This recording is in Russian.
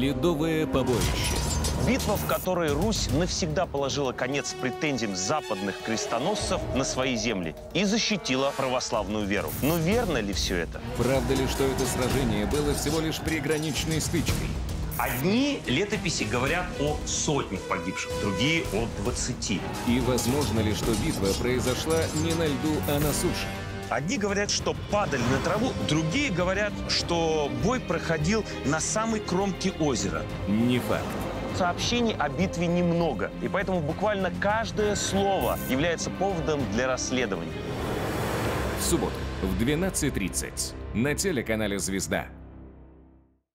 Ледовое побоище. Битва, в которой Русь навсегда положила конец претензиям западных крестоносцев на свои земли и защитила православную веру. Но верно ли все это? Правда ли, что это сражение было всего лишь приграничной стычкой? Одни летописи говорят о сотнях погибших, другие о 20. И возможно ли, что битва произошла не на льду, а на суше? Одни говорят, что падали на траву, другие говорят, что бой проходил на самой кромке озера. Не факт. Сообщений о битве немного, и поэтому буквально каждое слово является поводом для расследования. В субботу в 12.30 на телеканале «Звезда».